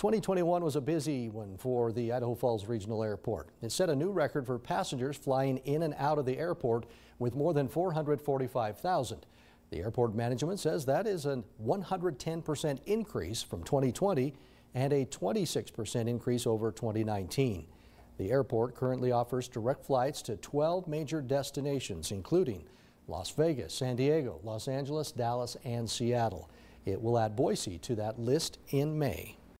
2021 was a busy one for the Idaho Falls Regional Airport. It set a new record for passengers flying in and out of the airport with more than 445,000. The airport management says that is a 110% increase from 2020 and a 26% increase over 2019. The airport currently offers direct flights to 12 major destinations, including Las Vegas, San Diego, Los Angeles, Dallas, and Seattle. It will add Boise to that list in May.